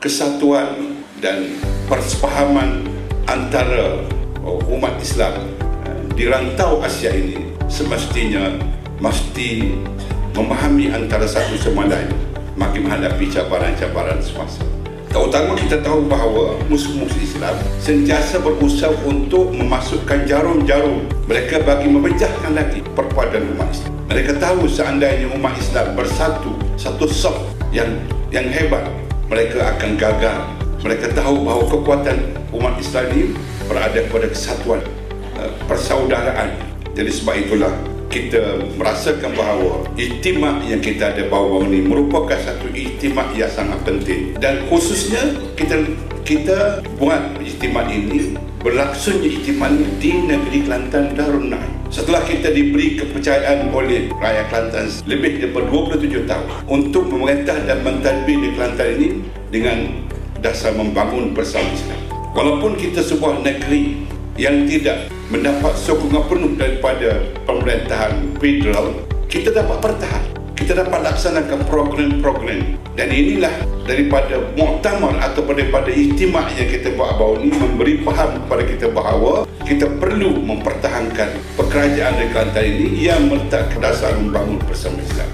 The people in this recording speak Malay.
kesatuan dan persepahaman antara uh, umat Islam uh, di rantau Asia ini semestinya mesti memahami antara satu sama lain makin menghadapi cabaran-cabaran semasa. Terutama kita tahu bahawa musuh-musuh Islam sentiasa berusaha untuk memasukkan jarum-jarum mereka bagi memecahkan lagi perpaduan umat Islam. Mereka tahu seandainya umat Islam bersatu satu soft yang yang hebat, mereka akan gagal. Mereka tahu bahawa kekuatan umat Islam ini berada pada kesatuan, eh, persaudaraan. Jadi sebab itulah kita merasakan bahawa ijtimak yang kita ada bahawa ini merupakan satu ijtimak yang sangat penting. Dan khususnya kita kita buat ijtimak ini berlangsungnya ijtimak di negeri Kelantan Darun Naim. Setelah kita diberi kepercayaan oleh rakyat Kelantan lebih daripada 27 tahun untuk memerintah dan mentadbir di Kelantan ini dengan dasar membangun bersama Islam walaupun kita sebuah negeri yang tidak mendapat sokongan penuh daripada pemerintahan federal, kita dapat bertahan. Kita dapat laksanakan program-program. Dan inilah daripada muktamar atau daripada ijtimak yang kita buat bahawa ini memberi faham kepada kita bahawa kita perlu mempertahankan pekerajaan di Kelantan ini yang meletak ke dasar membangun bersama Islam.